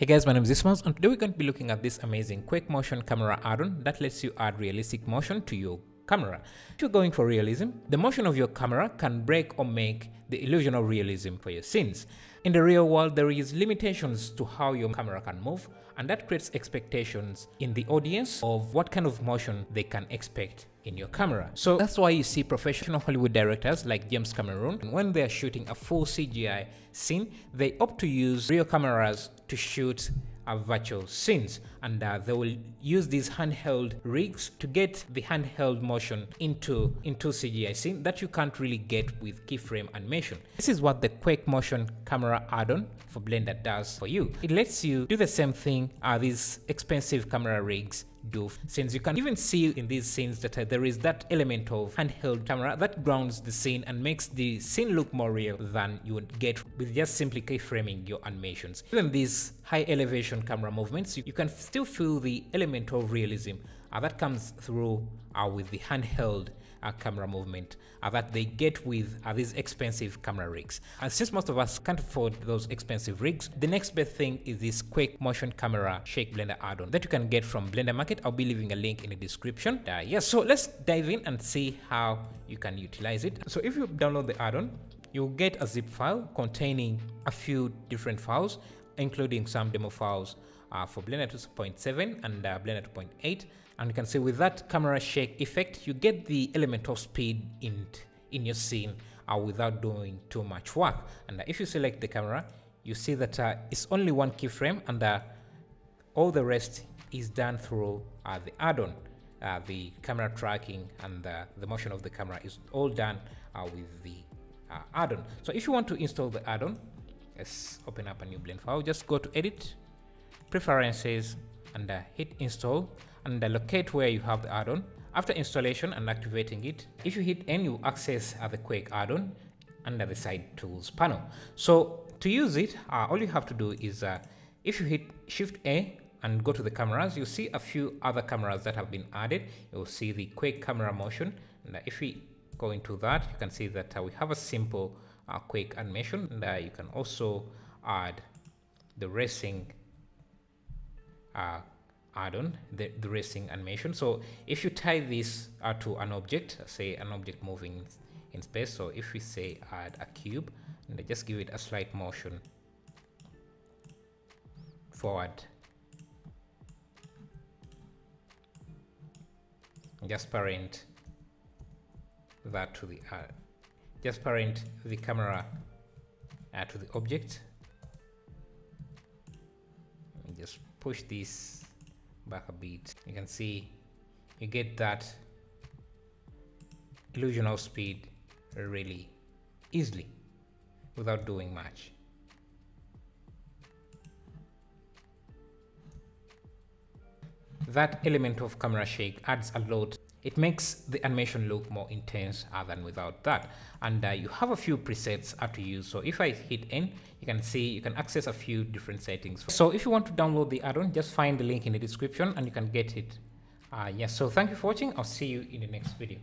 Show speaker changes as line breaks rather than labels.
Hey guys, my name is Ismas and today we're going to be looking at this amazing Quake Motion camera add-on that lets you add realistic motion to your camera. If you're going for realism, the motion of your camera can break or make the illusion of realism for your scenes. In the real world, there is limitations to how your camera can move and that creates expectations in the audience of what kind of motion they can expect in your camera. So that's why you see professional Hollywood directors like James Cameron, when they're shooting a full CGI scene, they opt to use real cameras to shoot uh, virtual scenes and uh, they will use these handheld rigs to get the handheld motion into into CGI scene that you can't really get with keyframe animation. This is what the Quake Motion camera add-on for Blender does for you. It lets you do the same thing uh, these expensive camera rigs do since you can even see in these scenes that uh, there is that element of handheld camera that grounds the scene and makes the scene look more real than you would get with just simply keyframing your animations. Even these high elevation camera movements, you, you can still feel the element of realism uh, that comes through uh, with the handheld camera movement uh, that they get with uh, these expensive camera rigs. And since most of us can't afford those expensive rigs, the next best thing is this Quake Motion Camera Shake Blender add-on that you can get from Blender Market. I'll be leaving a link in the description. Uh, yeah, so let's dive in and see how you can utilize it. So if you download the add-on, you'll get a zip file containing a few different files, including some demo files uh, for Blender 2.7 and uh, Blender 2.8 and you can see with that camera shake effect you get the element of speed in in your scene uh, without doing too much work. And uh, if you select the camera you see that uh, it's only one keyframe and uh, all the rest is done through the add-on. The camera tracking and the motion of the camera is all done with the add-on. So if you want to install the add-on let's open up a new blend file just go to edit preferences and hit install and locate where you have the add-on. After installation and activating it, if you hit N, you access uh, the Quake add-on under the side tools panel. So to use it, uh, all you have to do is uh, if you hit Shift A and go to the cameras, you see a few other cameras that have been added. You'll see the Quake camera motion. And uh, if we go into that, you can see that uh, we have a simple uh, Quake animation. And you can also add the racing add-on the, the racing animation so if you tie this uh, to an object say an object moving in space so if we say add a cube and I just give it a slight motion forward just parent that to the uh, just parent the camera uh, to the object. Just push this back a bit. You can see you get that illusion of speed really easily without doing much. That element of camera shake adds a lot it makes the animation look more intense uh, than without that. And uh, you have a few presets uh, to use. So if I hit N you can see you can access a few different settings. So if you want to download the add-on just find the link in the description and you can get it. Uh, yes so thank you for watching. I'll see you in the next video